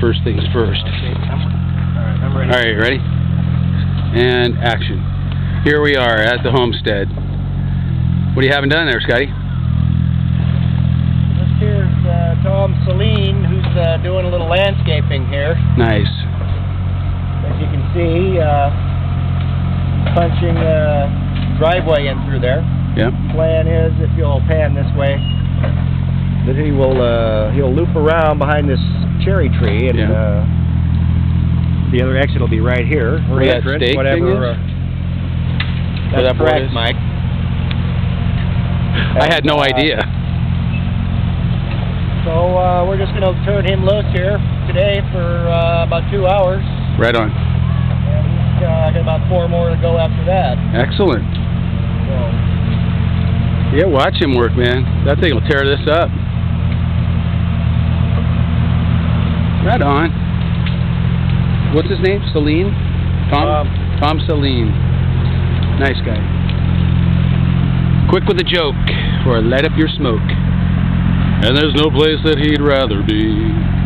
first things first. All right, ready? ready? And action. Here we are at the homestead. What are you having done there, Scotty? This here's uh, Tom Celine, who's uh, doing a little landscaping here. Nice. As you can see, uh, punching uh, driveway in through there. Yep. Plan is, if you'll pan this way, that he will uh, he'll loop around behind this cherry tree, and Yeah. uh, the other exit will be right here, or Where that entrance, thing whatever. Uh, that's that correct? Mike. I had no uh, idea. So uh, we're just going to turn him loose here today for uh, about two hours, Right on. and he's uh, got about four more to go after that. Excellent. So. Yeah, watch him work, man. That thing will tear this up. On. What's his name? Celine? Tom? Um, Tom Celine. Nice guy. Quick with a joke, or light up your smoke. And there's no place that he'd rather be.